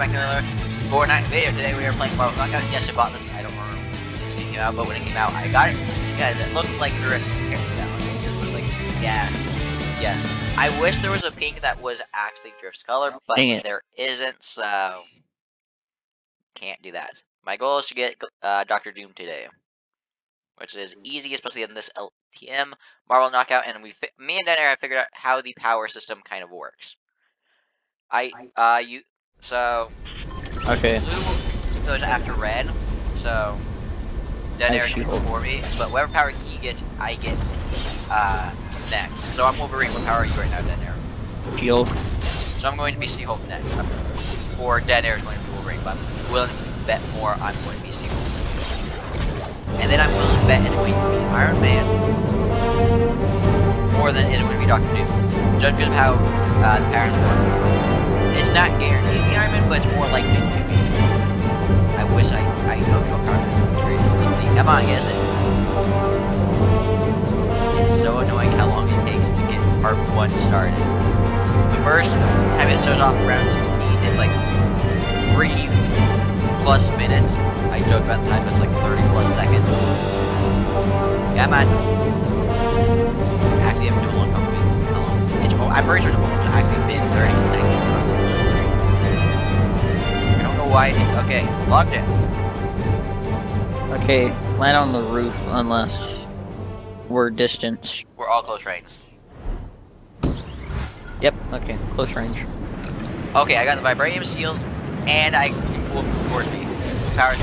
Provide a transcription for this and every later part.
back another Fortnite video. Today we are playing Marvel Knockout. Yes, I bought this. I don't remember when this game came out, but when it came out, I got it. Guys, it looks like Drift's hairstyle. It was like, yes, yes. I wish there was a pink that was actually Drift's color, but there isn't, so can't do that. My goal is to get uh, Doctor Doom today, which is easy, especially in this LTM Marvel Knockout. And we, me and Denner have figured out how the power system kind of works. I, uh, you, so Okay. blue goes after red, so Dead Air shoot. before me, but whatever power he gets, I get uh, next. So I'm Wolverine. What power are you right now, Dead Air? Shield. So I'm going to be She-Hulk next. Or Dead Air is going to be Wolverine, but I'm willing to bet more I'm going to be She-Hulk. And then I'm willing to bet it's going to be Iron Man. More than it's going to be Doctor Doom. Just because of how uh, the patterns work. It's not guaranteed to be Iron but it's more likely to be. I wish I, I know the is. Let's see. Come on, guess it. It's so annoying how long it takes to get part 1 started. The first time it shows off around 16, it's like 3 plus minutes. I joke about the time, it's like 30 plus seconds. Come on. Actually, I'm doing one probably. How long? It's, I'm pretty sure it's actually been 30 seconds Okay, logged in. Okay, land on the roof unless we're distant. We're all close range. Yep, okay, close range. Okay, I got the vibranium shield, and I pull towards me. Power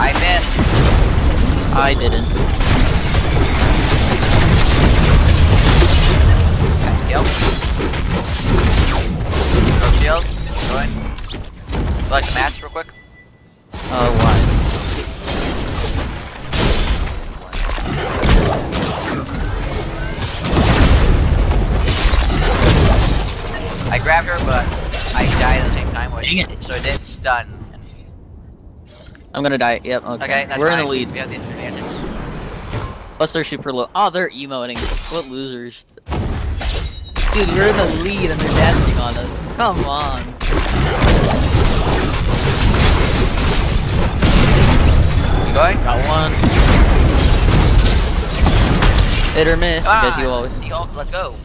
I missed. I didn't. Kill. Shield. Go ahead. Like some match real quick. Oh, why? I grabbed her, but I died at the same time. which- Dang it. So it did stun. I'm gonna die. Yep, okay. Okay, that's we're in the lead. We have the advantage. Plus they're super low. Oh, they're emoting. What losers. Dude, you're in the lead and they're dancing on us. Come on. You going? Got one. Hit or miss, Ah, because you always. She-Hulk, let's go.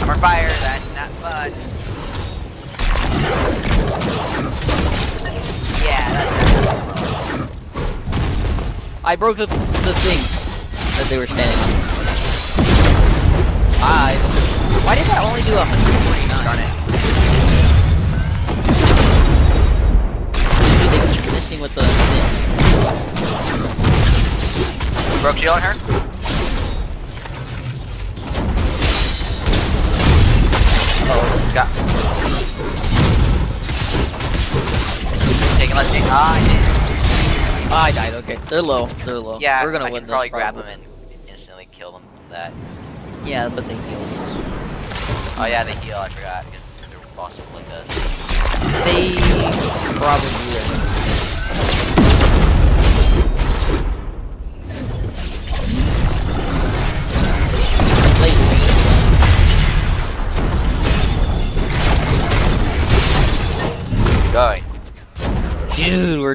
I'm on fire. That's not fun. Yeah, that's not fun. I broke the, the thing that they were standing on. I. Why did that only do 149? Darn it. Dude, they keep missing with the thing. Broke shield on her. Oh, got. Taking less damage. Ah, I did. Ah, I died. Okay, they're low. They're low. Yeah, we're gonna I win can this. probably grab them and instantly kill them with that. Yeah, but they heal. Oh yeah, they heal. I forgot because they're boss like us. They probably. Going. Dude, we're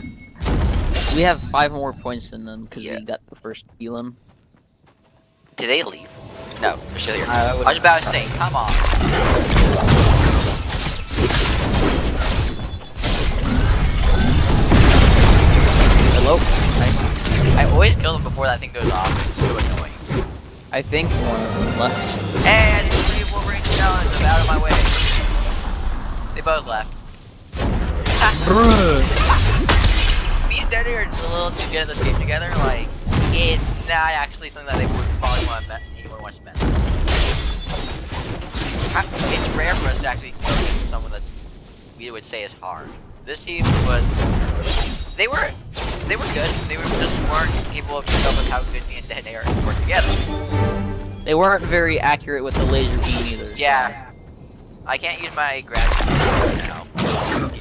we have five more points than them because Yeah. we got the first healing. Did they leave? No, they're still here. I I was about to say, come on. Hello. I always kill them before that thing goes off. It's so annoying. I think one of them left. Hey, I didn't leave Wolverine challenge. I'm out of my way. They both left. Me and Daddy are just a little too good at this game together. Like, it's not actually something that they would probably want to. Anyone wants to. Ha- It's rare for us to actually against someone that we would say is hard. This team was. They were. They were good. They were just weren't capable of with how good me and Dead Air work together. They weren't very accurate with the laser beam either. Yeah. I can't use my grab right now.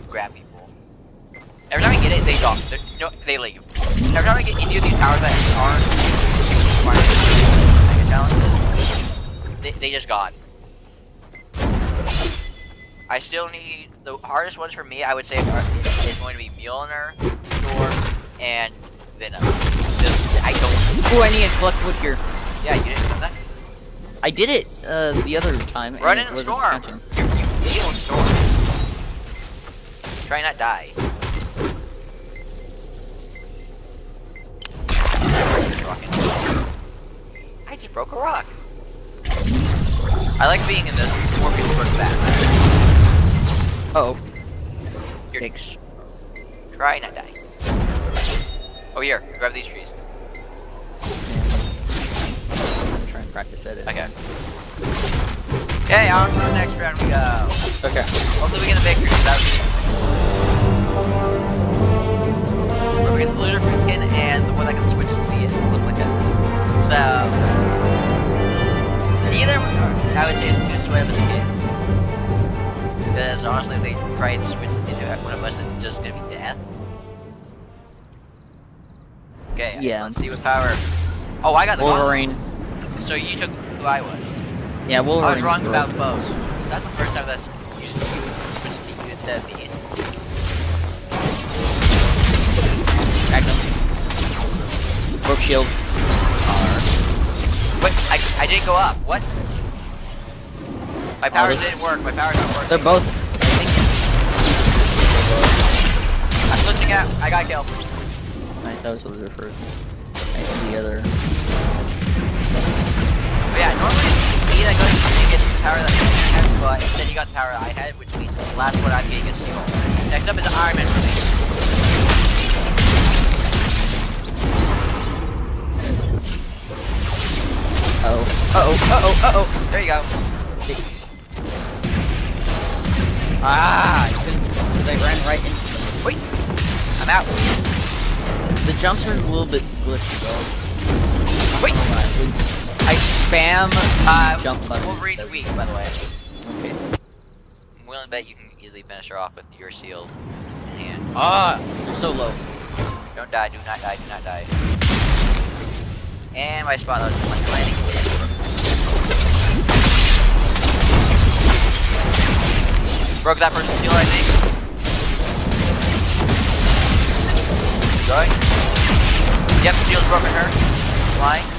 Grab people. Every time I get it, they don't. They, no, they leave. Every time I get any of these towers that aren't mega challenges, they, they just gone. I still need the hardest ones for me. I would say are, is going to be Mjolnir, Storm, and Venom. Just, I don't. Ooh, I need to collect wood here. Yeah, you didn't know that. I did it uh, the other time. Run in the storm. you storm. Try not die. Rockin'. I just broke a rock. I like being in this more towards that. Oh. Here. Thanks. Try not die. Oh here, grab these trees. Try and practice at it. Okay. Okay, on to the next round we go. Okay. Hopefully we get a victory. That We're against the Lunar Fruit Skin and the one that can switch to the look like that. So uh, either I would say it's too sweat of a skin. Because honestly if they try and switch into one of us it's just gonna be death. Okay, Yeah. let's see what power. Oh I got the gauntlet. Wolverine. So you took who I was. Yeah, Wolverine. I was wrong about both. That's the first time that's used to you switched to you instead of me. Magnum. Broke shield. Wait, I, I didn't go up. What? My powers this- didn't work. My powers not working. They're both. I'm glitching out. I got killed. Nice. I was loser first. See the other. But yeah, normally me that goes to get the power that I had, but instead you got the power that I had, which means the last one I'm getting is Steel. Next up is Iron Man for me. Uh oh. Uh oh. Uh oh. Uh oh. There you go. Thanks. Ah! I couldn't. I ran right into them. Wait. I'm out. The jumps are a little bit glitchy though. Wait. I spam Uh, jump button. Weak, by the way. Okay. I'm willing to bet you can easily finish her off with your shield hand. Ah! They're so low. Don't die, do not die, do not die. And my spot was like landing Broke that person's shield, I think. Going. Yep, shield's broken her. Flying.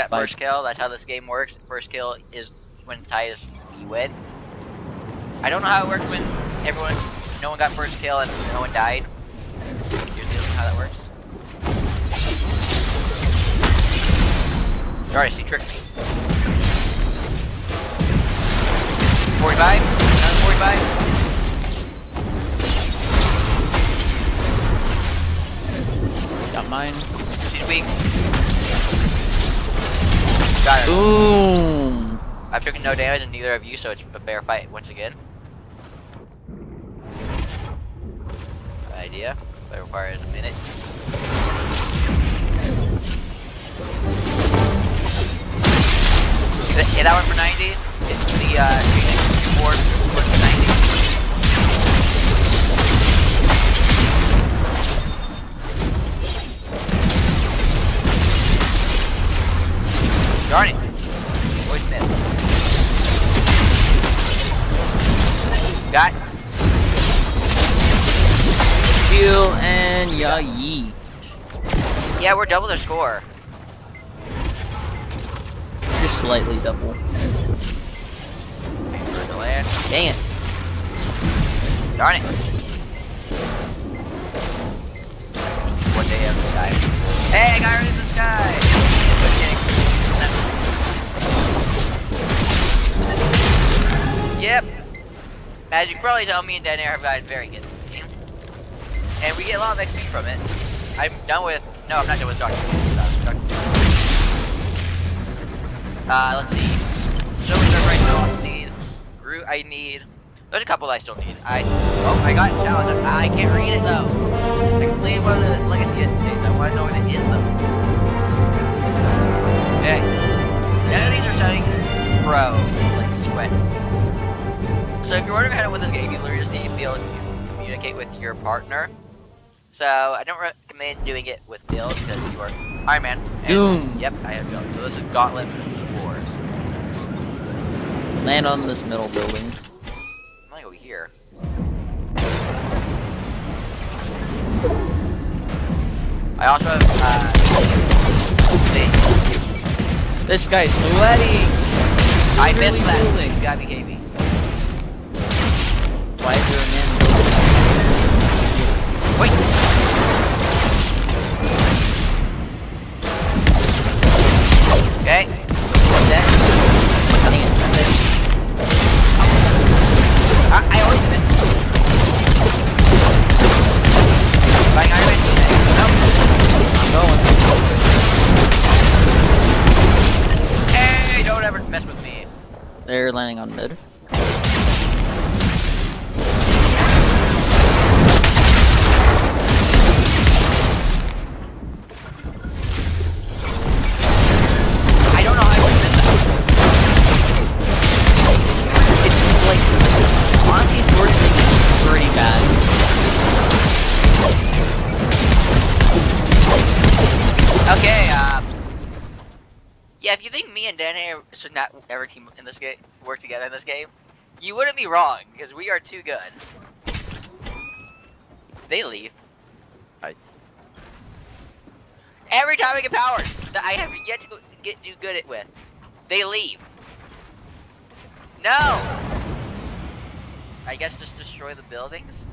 Got Bye. first kill. That's how this game works. First kill is when ties you win. I don't know how it works when everyone, no one got first kill and no one died. Usually how that works. Alright, she tricked me. 45? Another 45? Got mine. She's weak got it. Boom! I've taken no damage and neither of you, so it's a fair fight once again. Idea, but it requires a minute. That, that one for 90, it's the uh, 4 yeet. Yeah, we're double their score. Just slightly double. Wait for it to land. Dang it. Darn it. One day out of the sky. Hey, I got her in the sky! Yep. as you probably tell, me and Dan Air have gotten very good at this game. And we get a lot of XP from it. I'm done with, no, I'm not done with Dr. stuff. Uh, let's see. So much stuff right now I also need. Groot I need. There's a couple I still need. I, oh, I got challenged. I can't read it though. I completed one of the legacy updates. I want to know what it is though. Okay. None of these are sounding pro, like sweat. So if you're wondering how to win this game, you literally just need to be able to communicate with your partner. So I don't recommend doing it with build because you are Iron Man. and- Doom. Yep, I have build. So this is Gauntlet Wars. Land on this middle building. I'm gonna go here. I also have uh. This guy's sweating. I really missed that. building. You gotta be me. Why is there a man? Wait. Okay. I always miss. Hey, don't ever mess with me. They're landing on mid. Yeah, if you think me and Danny should not ever team in this game, work together in this game, you wouldn't be wrong because we are too good. They leave. I- Every time I get powers that I have yet to get do good at with, they leave. No. I guess just destroy the buildings.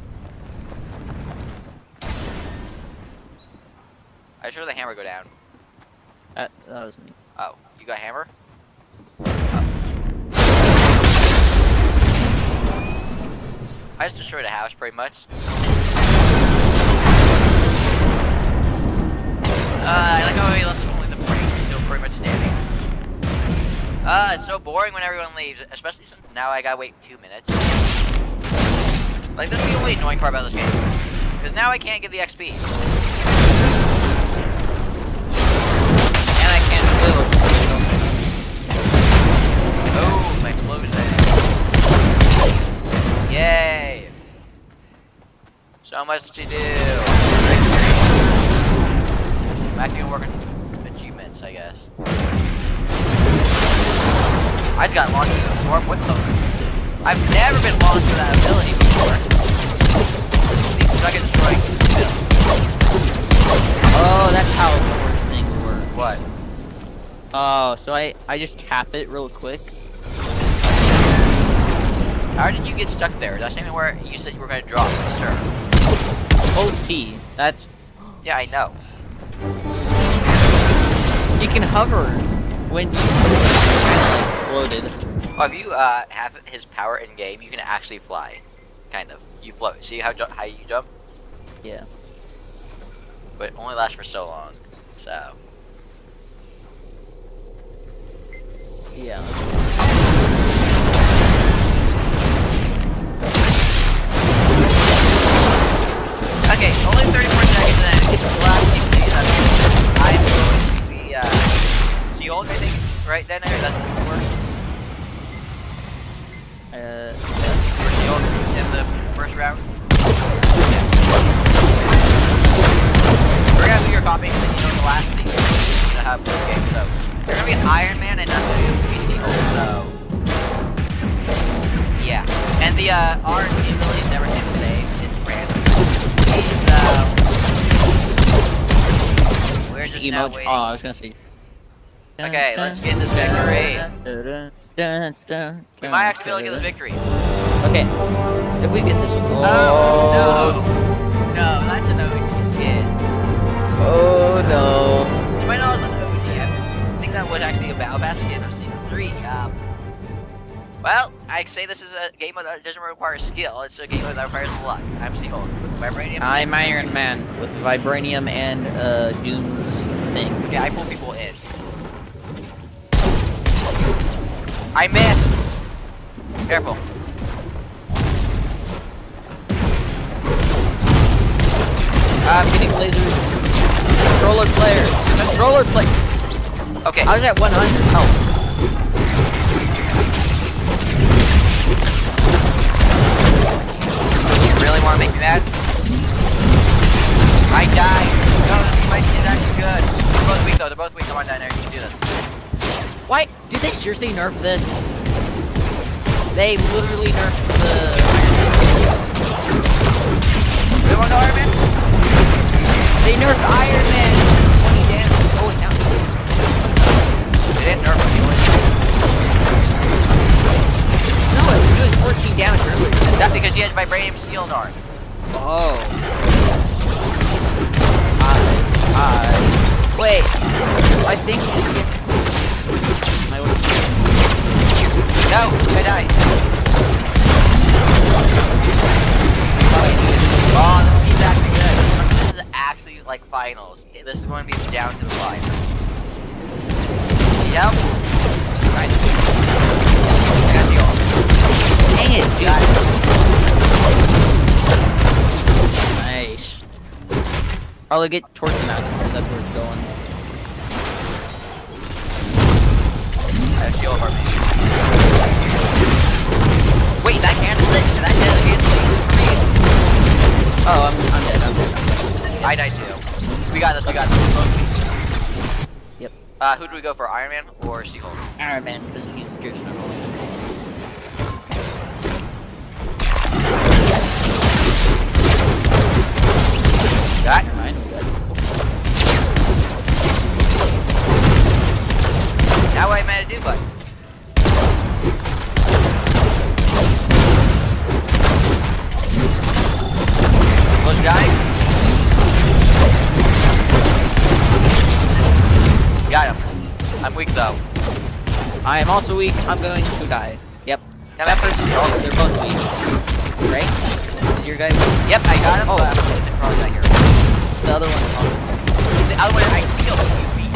I sure the hammer go down. That, that was me. Oh, you got hammer? I just destroyed a house pretty much. Uh, I like how he left only the frame still pretty much standing. Uh, it's so boring when everyone leaves, especially since now I gotta wait two minutes. Like, this is the only annoying part about this game. Because now I can't get the XP. Yay! So much to do. I'm actually gonna work on achievements, I guess. I just got launched warp with them. I've never been launched with that ability before. Suck at destroying Oh, that's how the worst things work. What? Oh, so I I just tap it real quick. How did you get stuck there? That's not even where you said you were gonna drop, sir. OT. That's Yeah, I know. you can hover when you loaded. Oh, if you uh, have his power in game, you can actually fly. Kind of. You float. See how how you jump? Yeah. But it only lasts for so long. So. Yeah. Okay, only 34 seconds and then the last thing please I'm going to be uh She-Hulk, I think, right then or that's you? Uh, were She-Hulk? In the first round? We're just emote. Oh, I was gonna say. Okay, let's get this victory. We might actually be able to get this victory. Okay, if we get this one. Oh, no. No, that's an OG skin. Oh no. To my knowledge, that's OG. I think that was actually a Battle Pass skin of Season 3. Um, Well, I'd say this is a game that doesn't require skill. It's a game that requires luck. I'm Seagull with Vibranium. I'm Iron Man with Vibranium and uh, Doom's thing. Okay, I pull people in. I missed! Careful. Ah, I'm getting lasers. Controller players. Controller play. Okay, I was at 100 health. you really want to make me mad? I died! No, my team's actually good. They're both weak though, they're both weak. Come on, Diner, you can do this. Why? Did they seriously nerf this? They literally nerfed the We want Iron Man? They nerfed Iron Man 20 damage. Oh, wait, now it's good. They didn't nerf him. No, it was doing 14 damage earlier. That's because he has Vibranium Shield Arm. Oh. I, wait. I think. My No, I died. Oh, this team's actually good. This is actually like finals. This is going to be down to the. Need help? Right. I got you all. Dang it, dude. got Probably get torch match because that's where it's going. I have shield of. Wait, that cancels it? That cancel it for me? Oh, I'm, I'm dead. I'm dead. I'm dead. I died too. We got this, we got this. Yep. Uh, who do we go for, Iron Man or She-Hulk? Iron Man because he's just annoying. Got Never mind. I'm good. Now what am I to do, bud? Close guy. Got him. I'm weak though. I am also weak. I'm going to die. Yep. Now That that person's person's. They're both weak. Right? Your guys? Yep, I got him. Oh. I'm probably not here. The other one's on. The other one, I killed him. He's weak.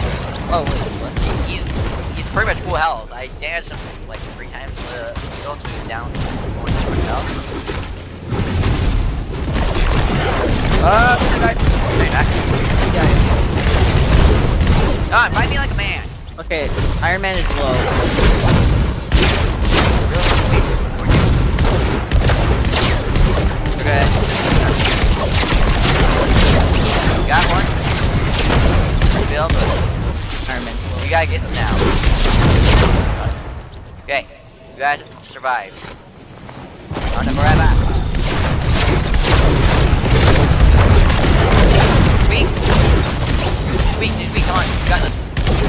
Oh wait. What? He- He's he's pretty much full health. I danced him like three times. Uh, still he's down. Going to health. Uh, Okay, back. yeah. Come fight me like a man. Okay, Iron Man is low. Okay. Got one. Bill, but Iron you gotta get him now. Okay, you gotta survive. On the forever. Weak. Weak, weak, come on, you got this.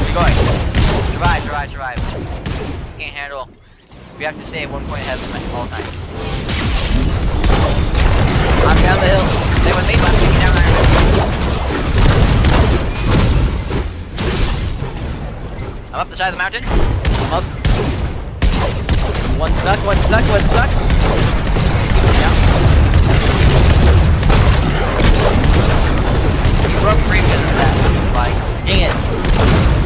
Keep going. Survive, survive, survive. Can't handle. We have to stay one point ahead of them at all times. I'm down the hill. Down there. I'm up the side of the mountain. I'm up. One stuck. One stuck. One stuck. You broke free because of that. Like, Dang it.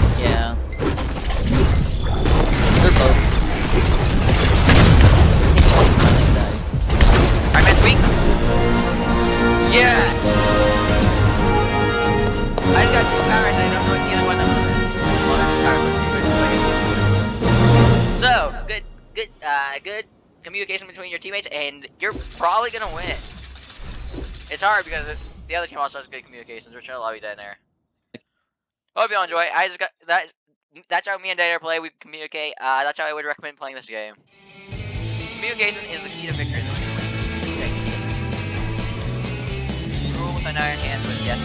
Communication between your teammates and you're probably gonna win. It's hard because the other team also has good communications. We're trying to lobby down there. Hope you all enjoy. I just got that. That's how me and Dana play. We communicate. Uh, that's how I would recommend playing this game. Communication is the key to victory. in this game. Rule with an iron hand with yes.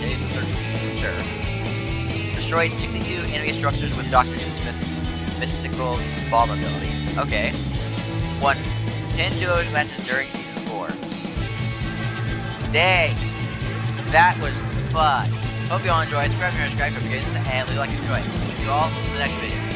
Days and certainty. Sure. Destroyed 62 enemy structures with Doctor Doom's myth- mystical bomb ability. Okay. 10 duos matches during season 4. Dang! That was fun. Hope you all enjoyed. Subscribe if you're subscribed and leave a like if you enjoyed. See you all in the next video.